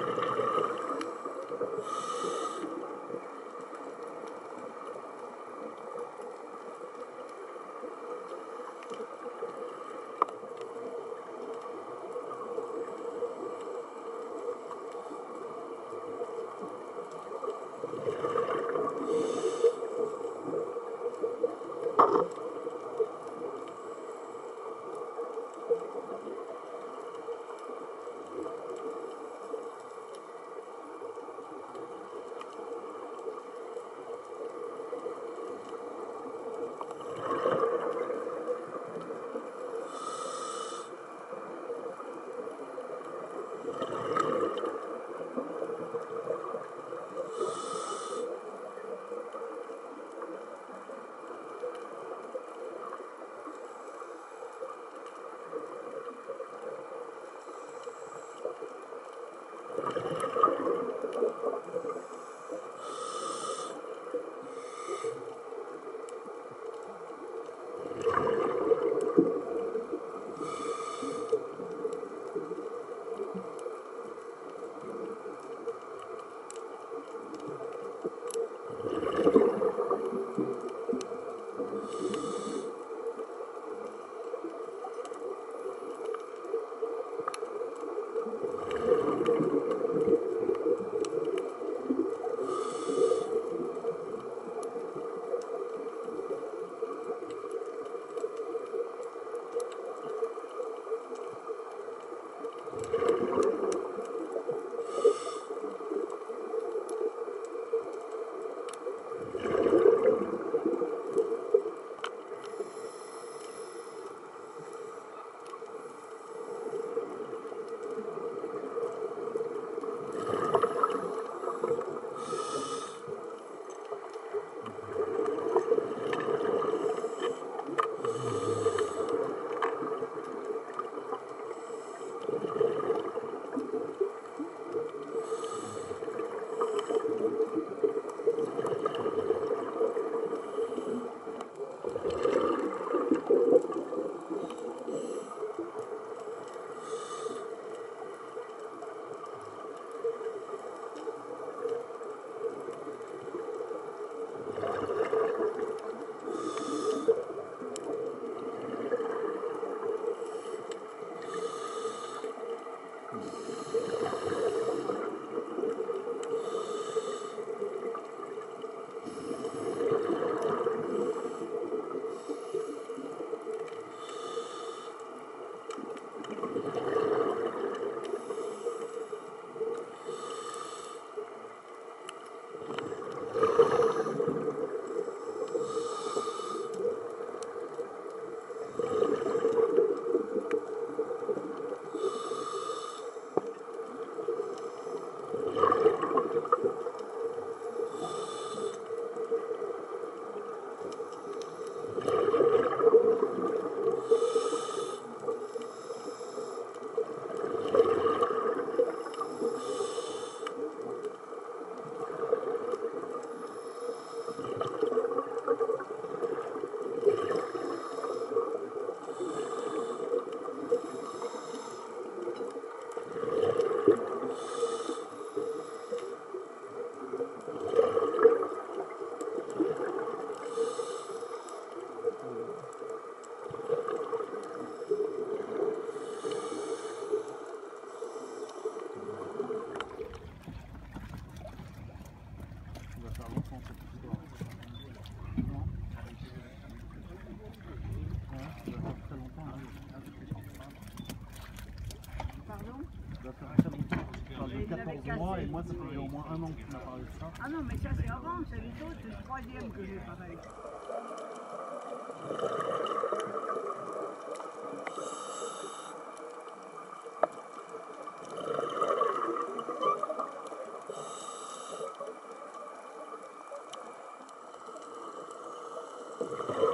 Uh... moins un an que tu m'as parlé de ça. Ah non, mais ça c'est avant, c'est les autres, c'est le troisième que j'ai parlé. Thank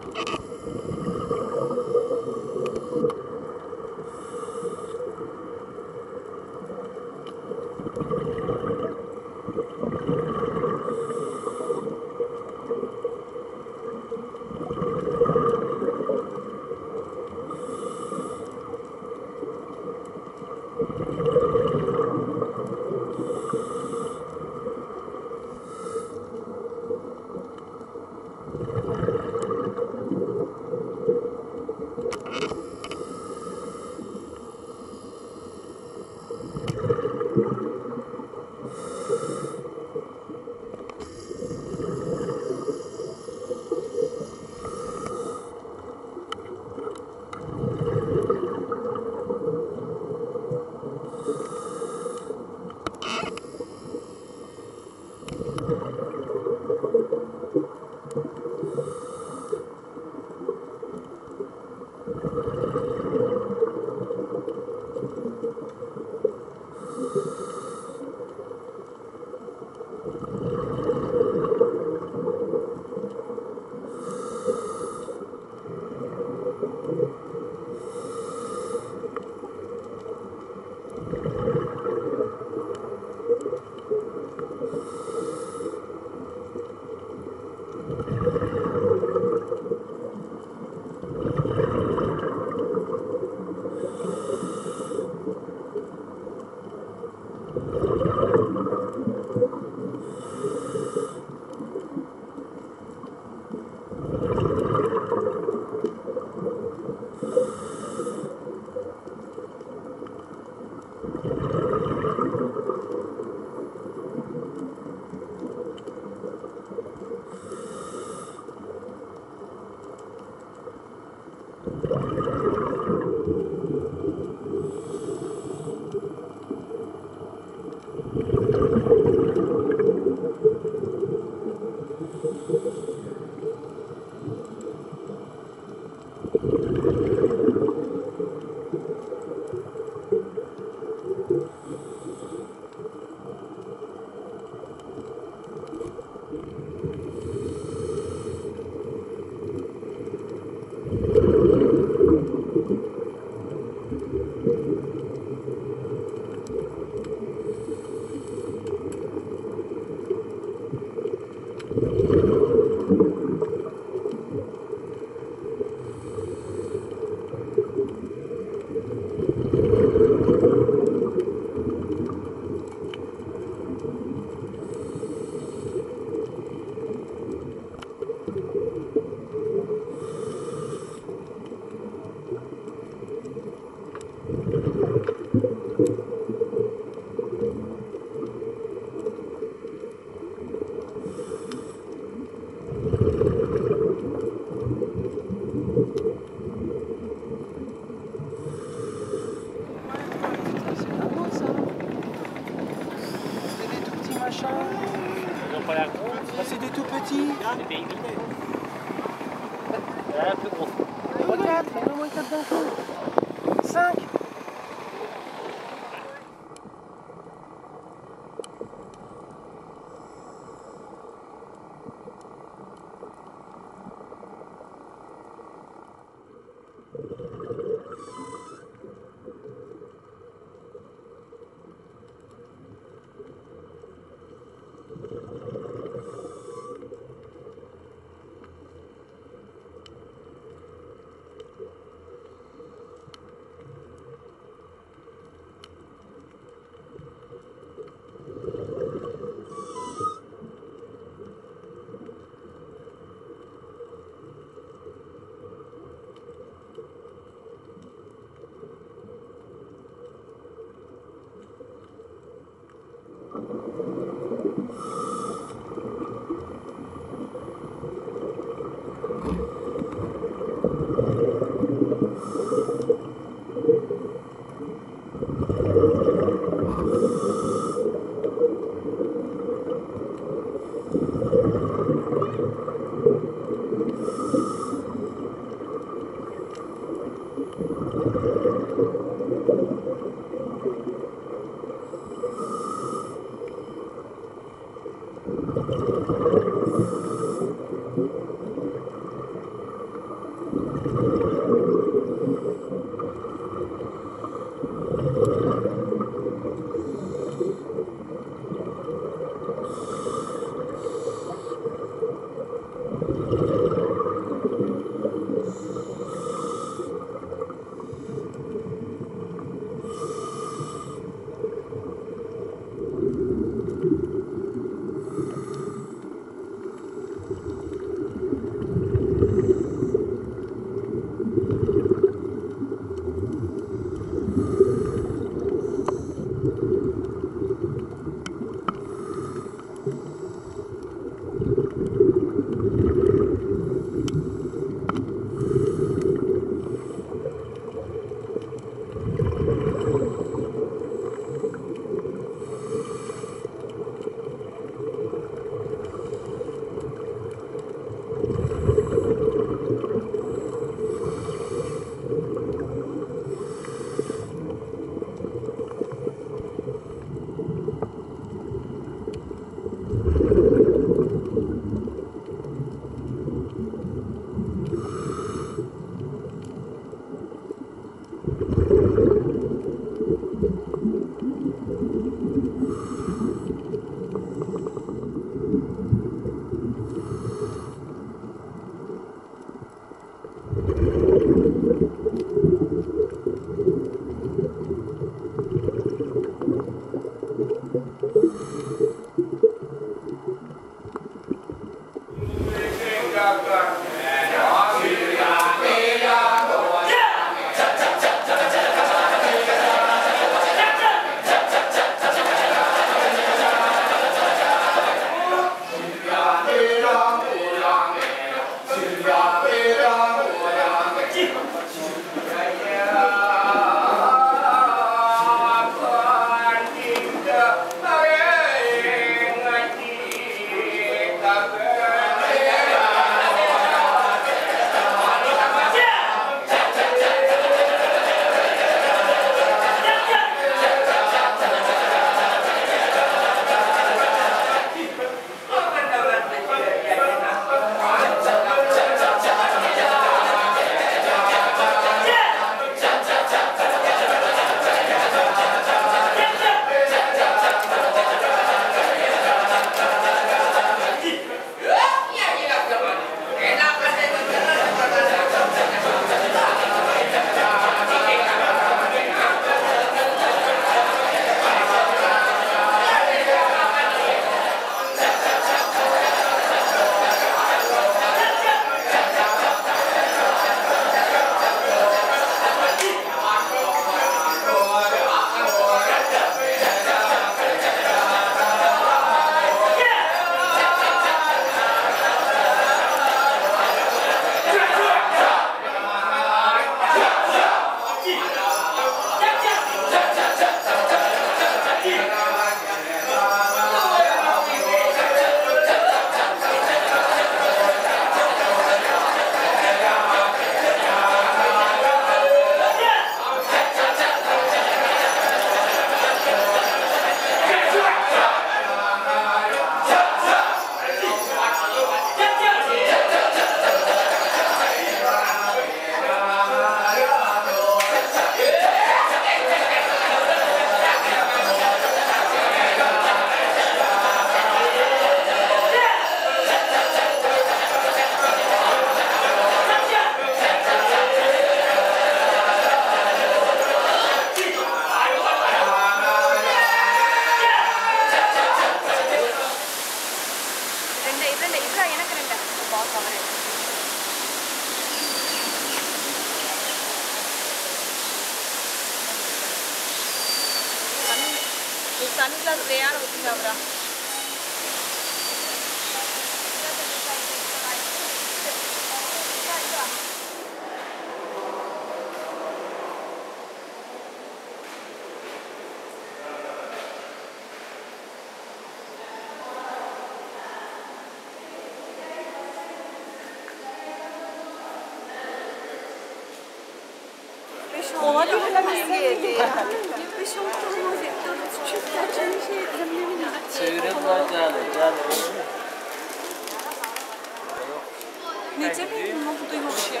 Burada yok şey.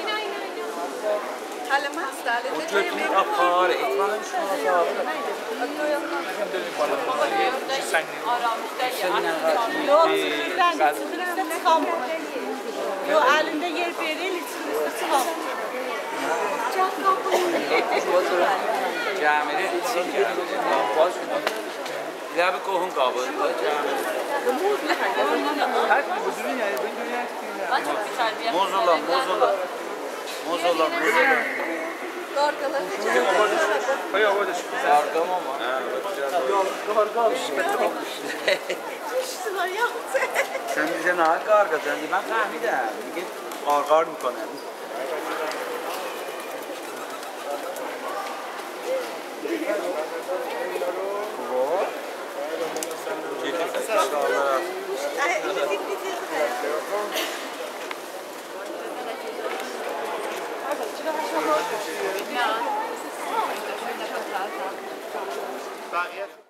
Hələ məsələ. Götünü apar, ekranın üstüne apar. Yok, sıfırdan, sıfırdan çıxam. Yo, əlində yer verir, içində çıxam. Camide için geldi. Baş Ya bir kabı. Mozola, mozola. Mozola, mozola. Yargam ama. Sen bize ne karga sen de ben fahmidim. Git kargar mı kanal? Ja, das ist so. Das ist